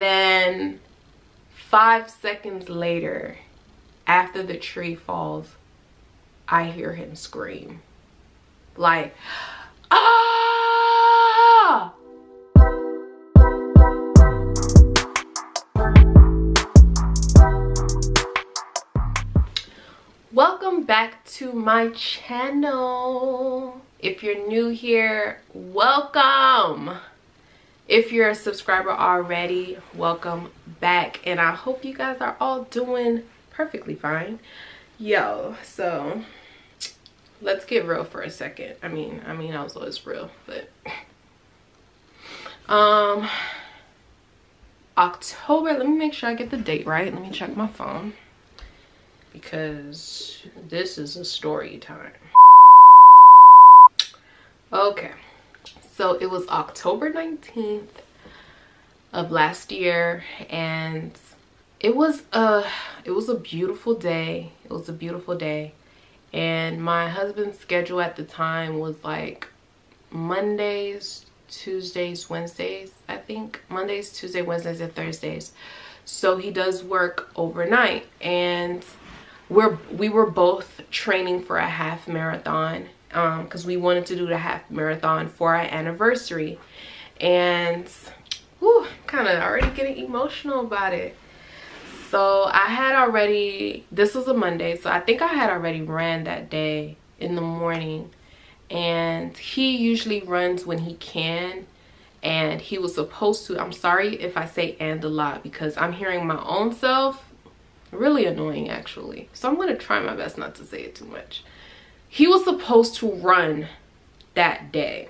Then five seconds later, after the tree falls, I hear him scream. Like, ah! Welcome back to my channel. If you're new here, welcome. If you're a subscriber already, welcome back. And I hope you guys are all doing perfectly fine. Yo, so let's get real for a second. I mean, I mean, I was always real, but um, October. Let me make sure I get the date right. Let me check my phone because this is a story time. Okay, so it was October 19th of last year and it was a it was a beautiful day. It was a beautiful day. And my husband's schedule at the time was like Mondays, Tuesdays, Wednesdays, I think. Mondays, Tuesdays, Wednesdays, and Thursdays. So he does work overnight and we're we were both training for a half marathon because um, we wanted to do the half marathon for our anniversary. And kind of already getting emotional about it. So i had already this was a monday so i think i had already ran that day in the morning. And he usually runs when he can. And he was supposed to i'm sorry if i say and a lot because i'm hearing my own self. Really annoying actually. So i'm going to try my best not to say it too much he was supposed to run that day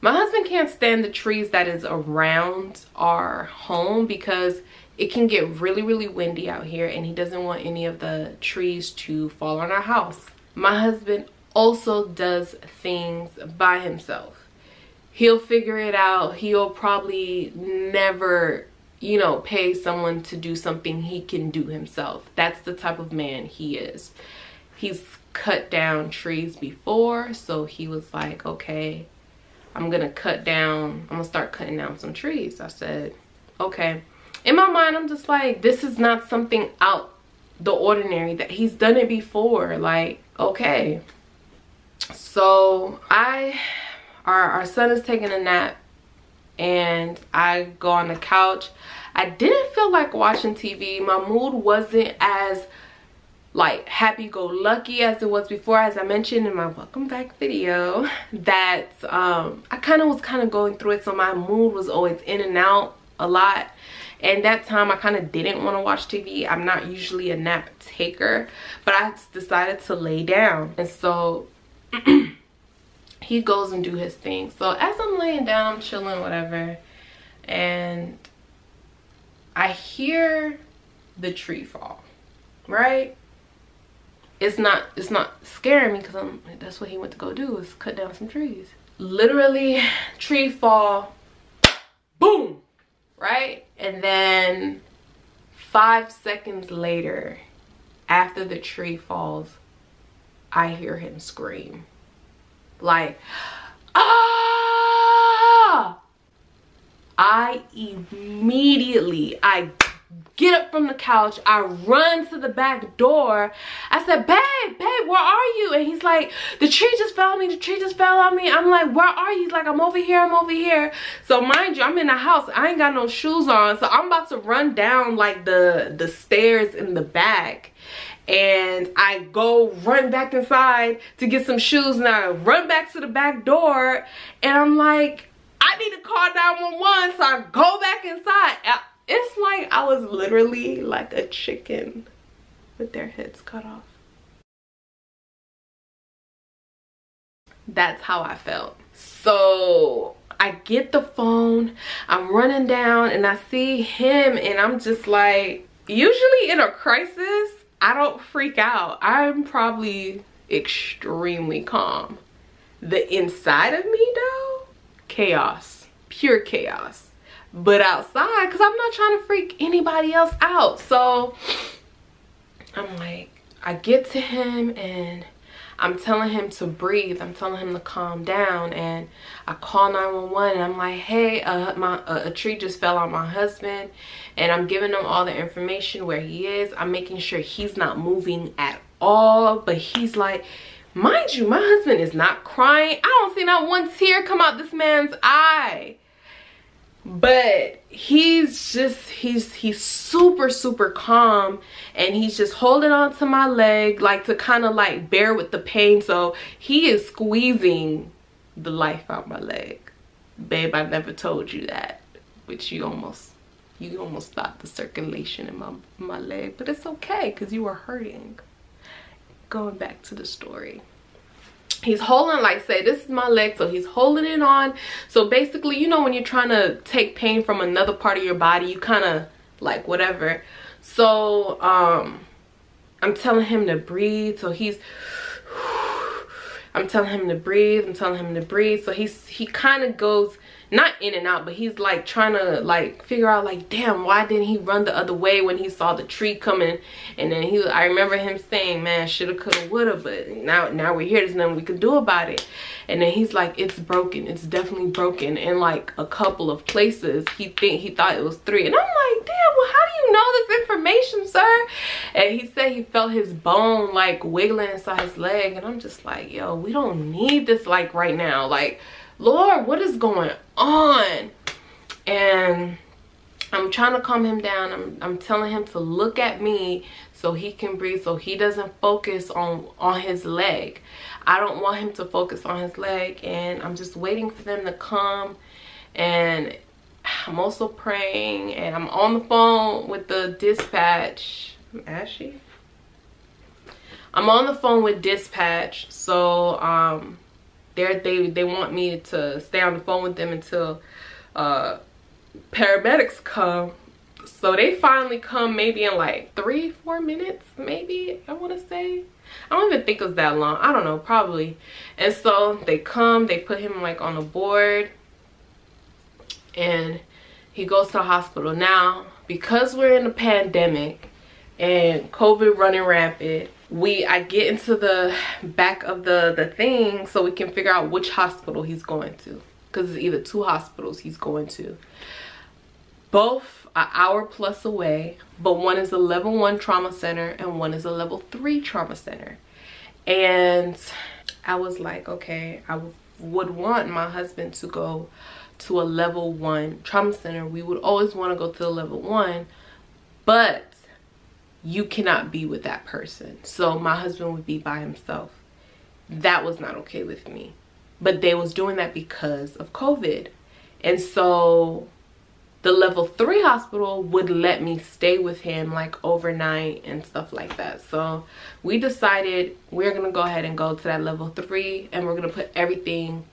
my husband can't stand the trees that is around our home because it can get really really windy out here and he doesn't want any of the trees to fall on our house my husband also does things by himself he'll figure it out he'll probably never you know, pay someone to do something he can do himself. That's the type of man he is. He's cut down trees before, so he was like, okay, I'm gonna cut down, I'm gonna start cutting down some trees. I said, okay. In my mind, I'm just like, this is not something out the ordinary that he's done it before. Like, okay. So I, our, our son is taking a nap and I go on the couch. I didn't feel like watching TV. My mood wasn't as like happy-go-lucky as it was before as I mentioned in my welcome back video that um, I kind of was kind of going through it so my mood was always in and out a lot. And that time I kind of didn't want to watch TV. I'm not usually a nap taker but I decided to lay down. And so he goes and do his thing. So as i'm laying down i'm chilling whatever. And i hear the tree fall right it's not it's not scaring me because i'm that's what he went to go do is cut down some trees. Literally tree fall boom right? And then five seconds later after the tree falls i hear him scream. Like ah! I immediately i get up from the couch. I run to the back door. I said babe babe where are you? And he's like the tree just fell on me. The tree just fell on me. I'm like where are you? He's like i'm over here. I'm over here. So mind you i'm in the house. I ain't got no shoes on. So i'm about to run down like the the stairs in the back. And I go run back inside to get some shoes. And I run back to the back door. And I'm like, I need to call 911 so I go back inside. It's like I was literally like a chicken with their heads cut off. That's how I felt. So I get the phone, I'm running down and I see him and I'm just like, usually in a crisis, I don't freak out. I'm probably extremely calm. The inside of me though, chaos, pure chaos. But outside, because I'm not trying to freak anybody else out. So I'm like, I get to him and I'm telling him to breathe. I'm telling him to calm down. And I call 911 and I'm like, hey, uh, my, uh, a tree just fell on my husband. And I'm giving him all the information where he is. I'm making sure he's not moving at all. But he's like, mind you, my husband is not crying. I don't see not one tear come out this man's eye but he's just he's he's super super calm and he's just holding on to my leg like to kind of like bear with the pain. So he is squeezing the life out my leg. Babe i never told you that. Which you almost you almost stopped the circulation in my my leg. But it's okay because you were hurting. Going back to the story he's holding like say this is my leg so he's holding it on. So basically you know when you're trying to take pain from another part of your body you kind of like whatever. So um i'm telling him to breathe so he's i'm telling him to breathe i'm telling him to breathe. So he's he kind of goes not in and out but he's like trying to like figure out like damn why didn't he run the other way when he saw the tree coming? And then he i remember him saying man shoulda coulda woulda but now now we're here there's nothing we can do about it. And then he's like it's broken. It's definitely broken in like a couple of places. He think he thought it was three. And i'm like damn well how do you know this information sir? And he said he felt his bone like wiggling inside his leg. And i'm just like yo we don't need this like right now. Like Lord, what is going on? And I'm trying to calm him down. I'm, I'm telling him to look at me so he can breathe, so he doesn't focus on, on his leg. I don't want him to focus on his leg. And I'm just waiting for them to come. And I'm also praying. And I'm on the phone with the dispatch. Ashy? I'm on the phone with dispatch. So, um, they they they want me to stay on the phone with them until uh, paramedics come. So they finally come maybe in like three, four minutes, maybe, I want to say. I don't even think it was that long. I don't know, probably. And so they come, they put him like on a board and he goes to the hospital. Now, because we're in a pandemic and COVID running rapid, we I get into the back of the the thing so we can figure out which hospital he's going to. Because it's either two hospitals he's going to. Both an hour plus away but one is a level one trauma center and one is a level three trauma center. And I was like okay I would want my husband to go to a level one trauma center. We would always want to go to the level one but you cannot be with that person. So my husband would be by himself. That was not okay with me. But they was doing that because of COVID. And so the level three hospital would let me stay with him like overnight and stuff like that. So we decided we're gonna go ahead and go to that level three and we're gonna put everything,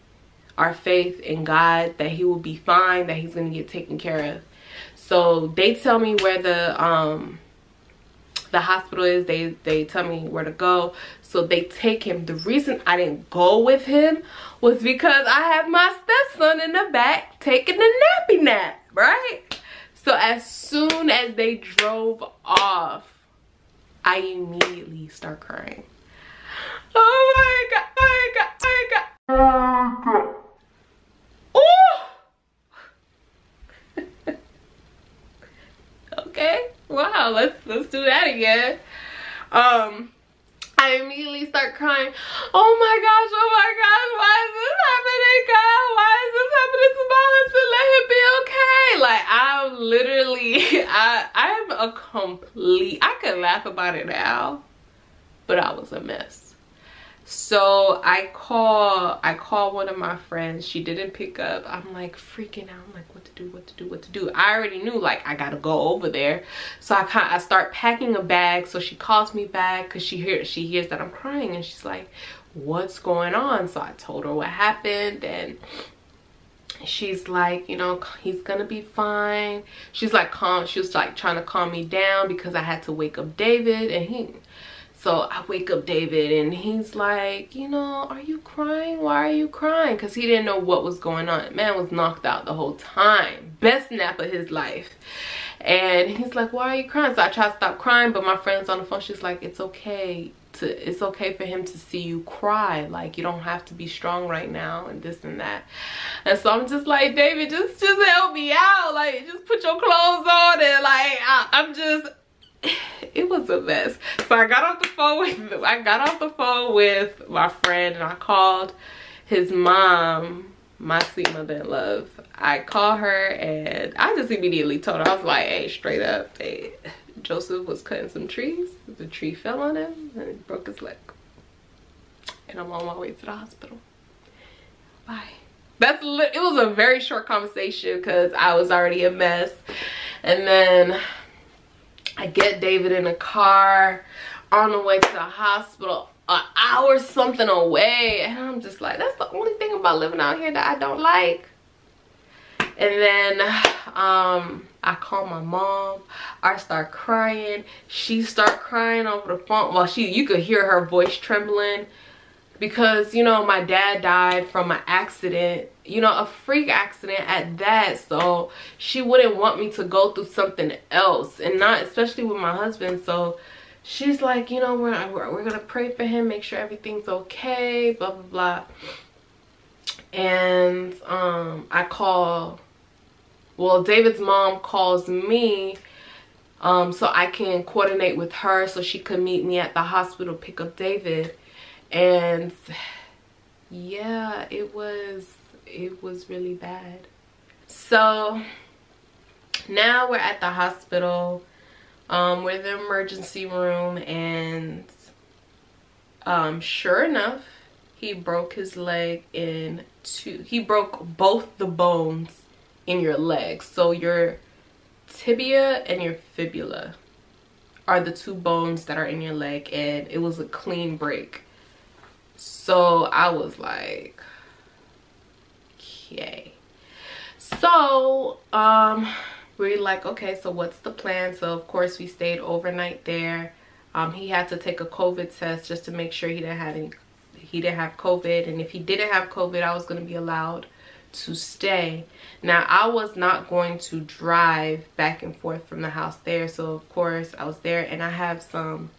our faith in God that he will be fine, that he's gonna get taken care of. So they tell me where the um the hospital is they they tell me where to go. So they take him. The reason i didn't go with him was because i have my stepson in the back taking a nappy nap right? So as soon as they drove off i immediately start crying. Oh my god oh my god. Oh my god oh my god okay wow let's let's do that again um I immediately start crying. Oh my gosh, oh my gosh, why is this happening, God? Why is this happening to my husband? Let him be okay. Like I'm literally, I I'm a complete, I can laugh about it now, but I was a mess so i call i call one of my friends. She didn't pick up. I'm like freaking out. I'm like what to do what to do what to do? I already knew like i gotta go over there. So i kind i start packing a bag. So she calls me back because she hears she hears that i'm crying and she's like what's going on? So i told her what happened and she's like you know he's gonna be fine. She's like calm she was like trying to calm me down because i had to wake up david and he so I wake up David and he's like, you know, are you crying? Why are you crying? Because he didn't know what was going on. Man was knocked out the whole time. Best nap of his life. And he's like, why are you crying? So I try to stop crying, but my friend's on the phone. She's like, it's okay. to it's okay for him to see you cry like you don't have to be strong right now and this and that and so i'm just like david just just help me out like just put your clothes on and like I, i'm just it was a mess so i got off the phone with i got off the phone with my friend and i called his mom my sweet mother in love i called her and i just immediately told her i was like hey straight up hey Joseph was cutting some trees. The tree fell on him and he broke his leg. And I'm on my way to the hospital. Bye. That's it was a very short conversation because I was already a mess. And then I get David in a car on the way to the hospital an hour something away and i'm just like that's the only thing about living out here that i don't like and then um I call my mom. I start crying. She start crying over the phone. Well, she you could hear her voice trembling because you know my dad died from an accident. You know, a freak accident at that. So she wouldn't want me to go through something else, and not especially with my husband. So she's like, you know, we're we're, we're gonna pray for him, make sure everything's okay. Blah blah blah. And um, I call well david's mom calls me um, so i can coordinate with her so she could meet me at the hospital pick up david and yeah it was it was really bad so now we're at the hospital um, we're in the emergency room and um, sure enough he broke his leg in two he broke both the bones in your leg So your tibia and your fibula are the two bones that are in your leg and it was a clean break. So I was like, okay. So, um, we're like, okay, so what's the plan? So of course we stayed overnight there. Um, he had to take a COVID test just to make sure he didn't have any, he didn't have COVID. And if he didn't have COVID, I was going to be allowed to stay. Now, I was not going to drive back and forth from the house there. So, of course, I was there and I have some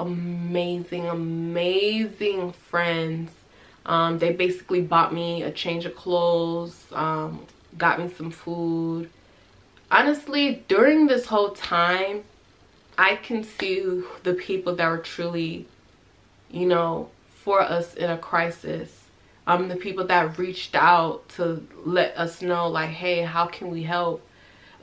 amazing, amazing friends. Um, they basically bought me a change of clothes, um, got me some food. Honestly, during this whole time, I can see the people that were truly, you know, for us in a crisis um, the people that reached out to let us know like, hey, how can we help?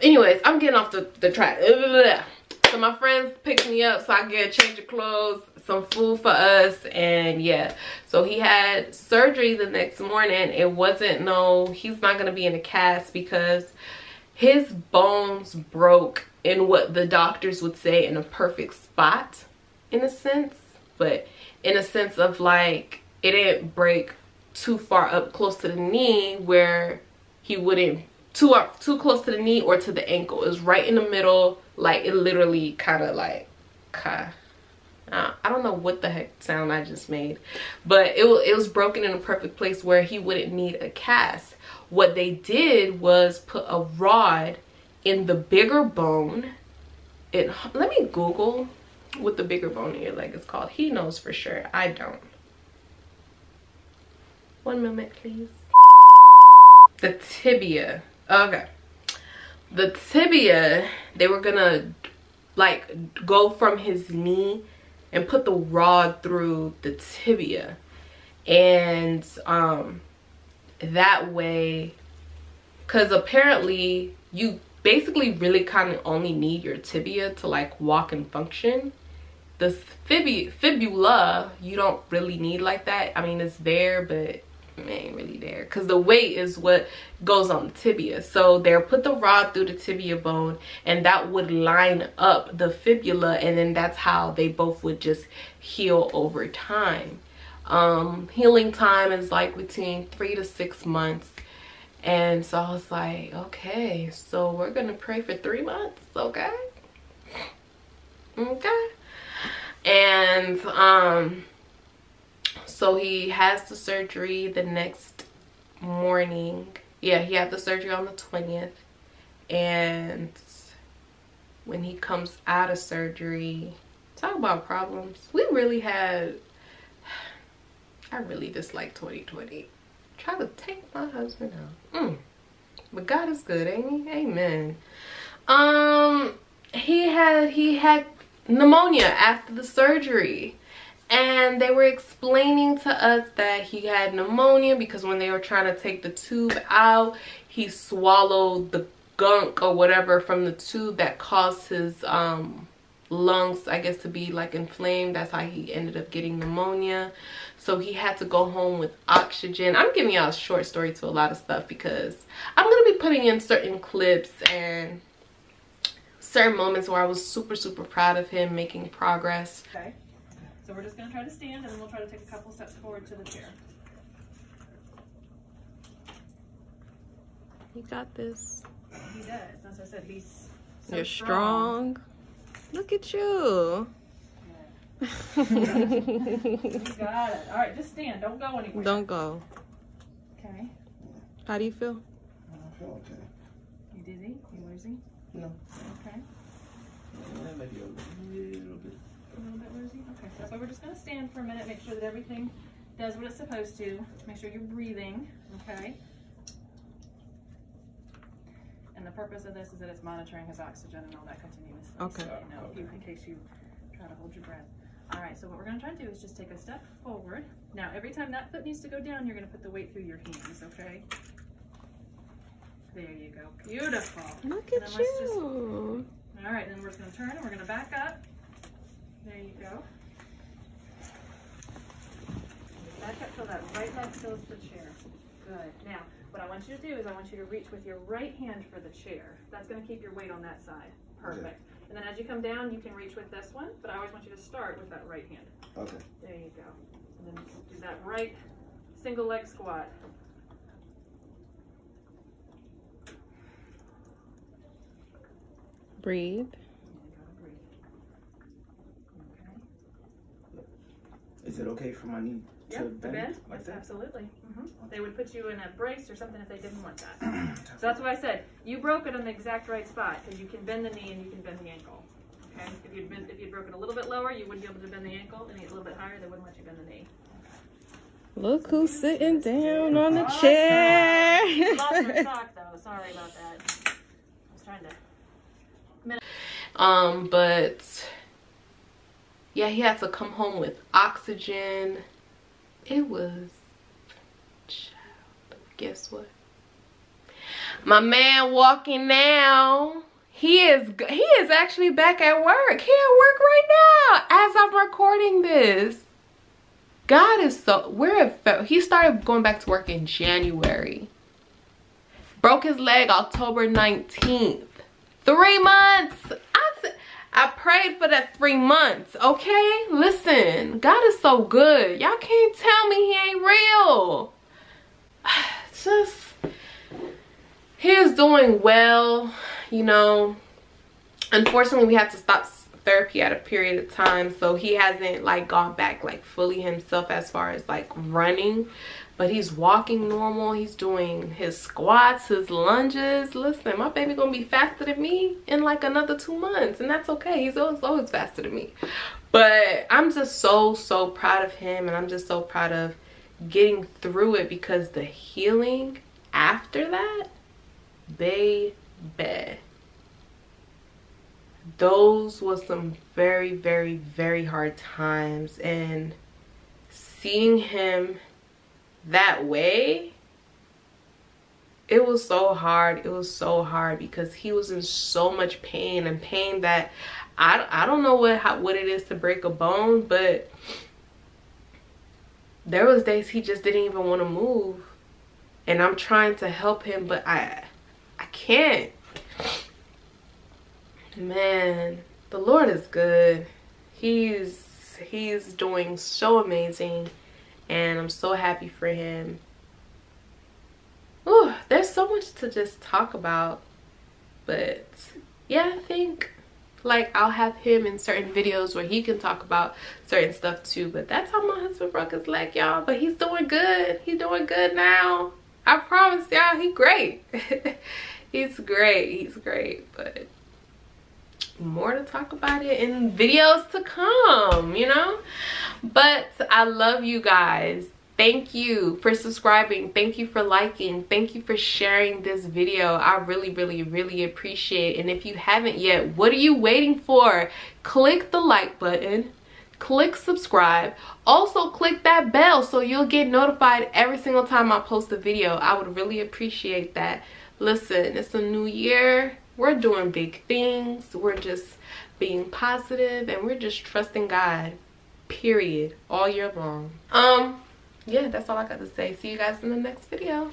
Anyways, I'm getting off the, the track. So my friends picked me up so I get a change of clothes, some food for us, and yeah. So he had surgery the next morning. It wasn't no, he's not gonna be in a cast because his bones broke in what the doctors would say in a perfect spot in a sense but in a sense of like it didn't break too far up close to the knee where he wouldn't too up too close to the knee or to the ankle it was right in the middle like it literally kind of like uh, I don't know what the heck sound I just made but it, it was broken in a perfect place where he wouldn't need a cast what they did was put a rod in the bigger bone it let me google what the bigger bone in your leg is called he knows for sure I don't one moment, please. The tibia. Okay. The tibia, they were gonna like go from his knee and put the rod through the tibia. And um that way, because apparently you basically really kind of only need your tibia to like walk and function the fibula you don't really need like that i mean it's there but ain't really there. Because the weight is what goes on the tibia. So they'll put the rod through the tibia bone and that would line up the fibula and then that's how they both would just heal over time. Um healing time is like between three to six months. And so i was like okay so we're gonna pray for three months okay? Okay. And um so he has the surgery the next morning yeah he had the surgery on the 20th and when he comes out of surgery talk about problems. We really had, I really dislike 2020. Try to take my husband out. Mm. But God is good, ain't he? Amen. Um, he had, he had pneumonia after the surgery and they were explaining to us that he had pneumonia because when they were trying to take the tube out he swallowed the gunk or whatever from the tube that caused his um, lungs i guess to be like inflamed. That's how he ended up getting pneumonia. So he had to go home with oxygen. I'm giving y'all a short story to a lot of stuff because i'm to be putting in certain clips and certain moments where i was super super proud of him making progress. Okay so we're just going to try to stand and then we'll try to take a couple steps forward to the chair. You got this. He does. As I said, he's so You're strong. strong. Look at you. you got it. All right, just stand. Don't go anywhere. Don't go. Okay. How do you feel? I feel okay. You dizzy? You woozy? No. Okay. Yeah, maybe a little bit. A little bit woozy? Okay, so that's why we're just going to stand for a minute, make sure that everything does what it's supposed to. Make sure you're breathing, okay? And the purpose of this is that it's monitoring his oxygen and all that continuously. Okay. So, you know, okay. in case you try to hold your breath. All right, so what we're gonna try to do is just take a step forward. Now, every time that foot needs to go down, you're gonna put the weight through your hands, okay? There you go, beautiful. Look at you. Just, all right, then we're just gonna turn and we're gonna back up. There you go. Back up so that right leg fills the chair. Good. Now, what I want you to do is I want you to reach with your right hand for the chair. That's going to keep your weight on that side. Perfect. Okay. And then as you come down, you can reach with this one, but I always want you to start with that right hand. Okay. There you go. And then do that right single leg squat. Breathe. Is it okay for my knee to bend? bend? Like yes, that? absolutely. Mm -hmm. They would put you in a brace or something if they didn't want that. so that's why I said you broke it on the exact right spot because you can bend the knee and you can bend the ankle. Okay, if you'd been, if you broke it a little bit lower, you wouldn't be able to bend the ankle, and a little bit higher, they wouldn't let you bend the knee. Look who's sitting down on the awesome. chair. Lost my sock though. Sorry about that. I was trying to. Um, but yeah, he had to come home with oxygen. It was, child, guess what? My man walking now. He is he is actually back at work. He at work right now as I'm recording this. God is so we're at, he started going back to work in January. Broke his leg October 19th. Three months. I prayed for that three months, okay? Listen, God is so good. Y'all can't tell me he ain't real. Just, he is doing well, you know. Unfortunately, we had to stop therapy at a period of time, so he hasn't like gone back like fully himself as far as like running but he's walking normal. He's doing his squats his lunges. Listen my baby gonna be faster than me in like another two months and that's okay. He's always, always faster than me. But i'm just so so proud of him and i'm just so proud of getting through it because the healing after that baby. Those was some very very very hard times and seeing him that way it was so hard. It was so hard because he was in so much pain and pain that i, I don't know what how, what it is to break a bone but there was days he just didn't even want to move. And i'm trying to help him but i i can't. Man the lord is good. He's he's doing so amazing and I'm so happy for him. Oh, there's so much to just talk about, but yeah, I think like I'll have him in certain videos where he can talk about certain stuff too. But that's how my husband broke his leg, y'all. But he's doing good. He's doing good now. I promise y'all, he's great. he's great. He's great. But more to talk about it in videos to come you know? But i love you guys. Thank you for subscribing. Thank you for liking. Thank you for sharing this video. I really really really appreciate it. and if you haven't yet what are you waiting for? Click the like button. Click subscribe. Also click that bell so you'll get notified every single time i post a video. I would really appreciate that. Listen it's a new year we're doing big things. We're just being positive and we're just trusting god period all year long. Um yeah that's all i got to say. See you guys in the next video